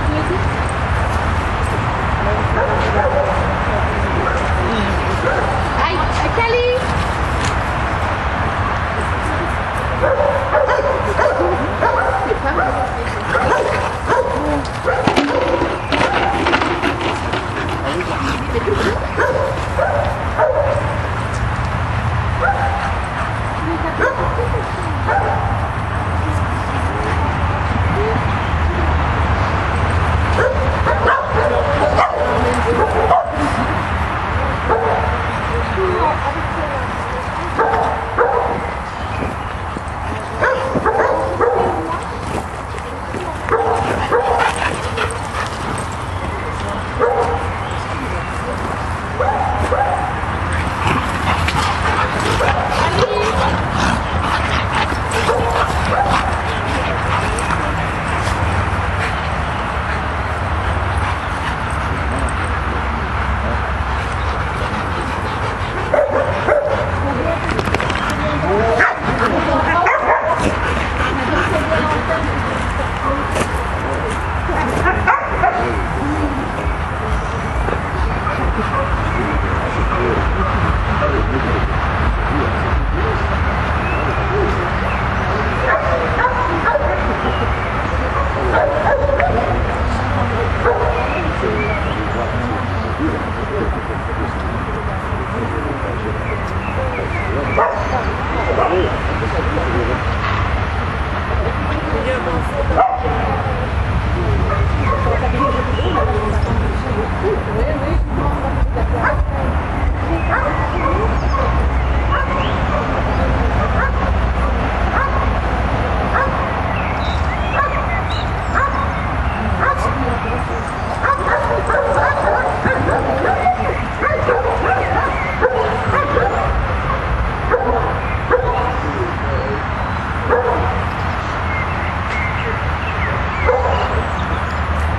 veces.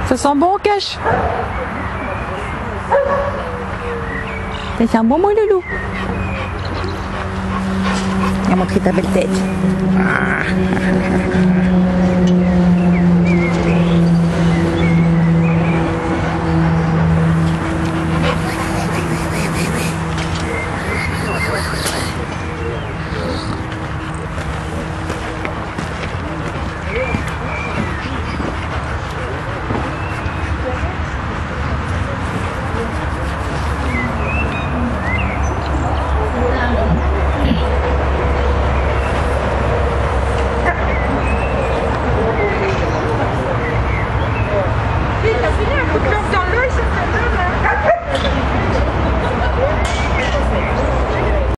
Ça sent bon, cache Ça sent bon, mon loulou Viens montrer ta belle tête. Ah.